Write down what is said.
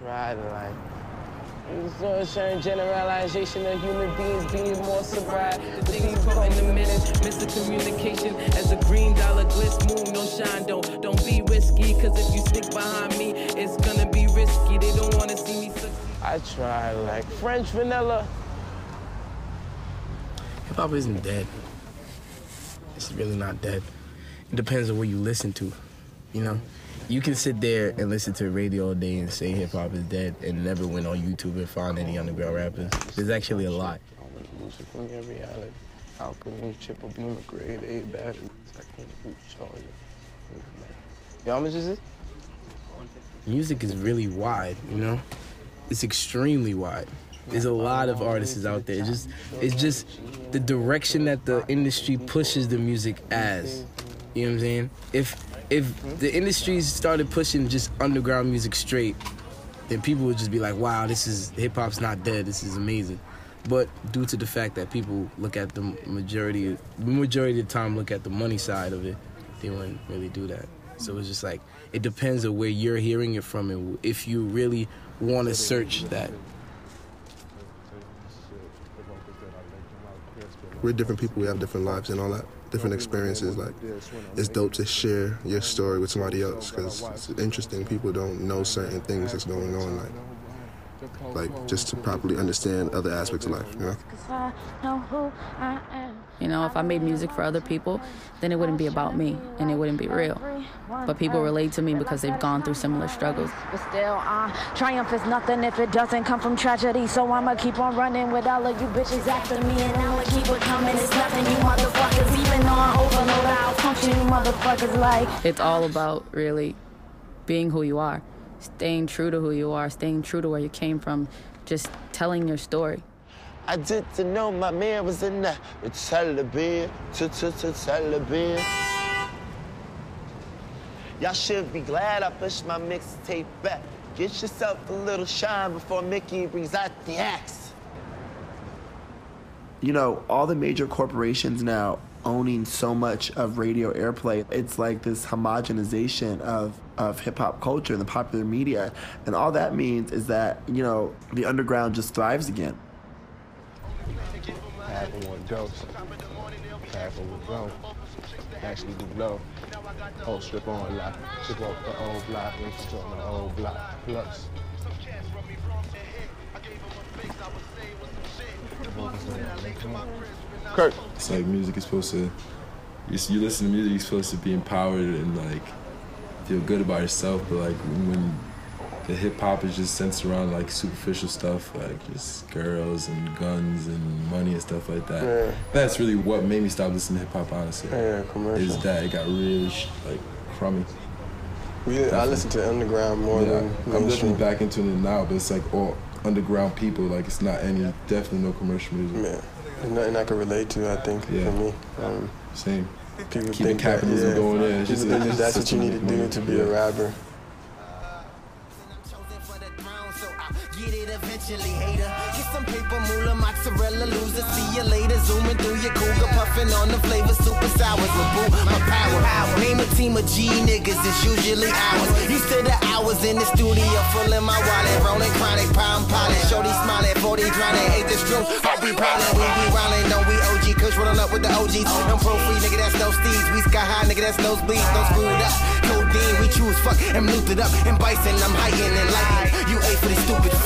try to like. No certain generalization of human beings being more surprised. The things caught in the minutes, miscommunication as a green dollar glitz, moon don't shine, don't don't be risky, cause if you stick behind me, it's gonna be risky. They don't wanna see me succeed. I try like French vanilla. Hip hop isn't dead. It's really not dead. It depends on what you listen to. You know, you can sit there and listen to radio all day and say hip hop is dead and never went on YouTube and find any underground rappers. There's actually a lot. Music from your reality. Alchemy, triple beam, grade A battery. Second boot charger. Yo, how much is it? Music is really wide. You know, it's extremely wide. There's a lot of artists out there. It's just, it's just the direction that the industry pushes the music as. You know what I'm saying? If if the industry started pushing just underground music straight, then people would just be like, "Wow, this is hip hop's not dead. This is amazing." But due to the fact that people look at the majority, majority of the time look at the money side of it, they wouldn't really do that. So it's just like it depends on where you're hearing it from, and if you really want to search that. We're different people. We have different lives and all that, different experiences. Like, it's dope to share your story with somebody else because it's interesting. People don't know certain things that's going on. Like, like just to properly understand other aspects of life. You know. Cause I know who I am. You know, if I made music for other people, then it wouldn't be about me and it wouldn't be real. But people relate to me because they've gone through similar struggles. But still, uh, triumph is nothing if it doesn't come from tragedy. So I'ma keep on running with all of you bitches after me, and I'ma keep it coming. It's nothing, you motherfuckers. Even though I overload, I'll function, you motherfuckers like. It's all about really being who you are, staying true to who you are, staying true to where you came from, just telling your story. I didn't know my man was in the Taliban, Taliban. Y'all should be glad I pushed my mixtape back. Get yourself a little shine before Mykki brings out the axe. you know, all the major corporations now owning so much of radio airplay, it's like this homogenization of, of hip hop culture and the popular media. And all that means is that, you know, the underground just thrives again. Half of one dose. Half of one blow. Actually do blow. Whole strip on lock. Strip off the old block. Wait on the old block. Plus. Kurt. It's like music is supposed to. You, you listen to music, you're supposed to be empowered and like feel good about yourself. But like when the hip hop is just centered around like superficial stuff, like just girls and guns and money and stuff like that. Yeah. That's really what made me stop listening to hip hop. Honestly, Yeah, commercial. is that it got really sh- like crummy. Yeah, I listen to underground more Yeah, than I'm definitely back into it now, but it's like all underground people. Like it's not any, definitely no commercial music. Yeah, there's nothing I can relate to. I think Yeah. for me, um, Same. people Keep the think that, capitalism yeah, going in. It's just- it's that's what you need to do to be a rapper. Get it eventually, hater. Get some paper, moolah, mozzarella, loser. See you later, zooming through your cougar, puffing on the flavor, super sours with boo, my power. Name a team of G niggas, it's usually ours. Used to the hours in the studio, full in my wallet, rolling chronic, palm pilot. Shorty smiling, 40 drowning, ain't this true? I'll be prowling, we be rowling, don't we OG, kush rolling up with the OGs. I'm pro free, nigga, that's no steeds. We sky high, nigga, that's no screwed up. Codeine, we choose fuck, and looped it up, and bison, I'm heightened and lightning. You ate for these stupid.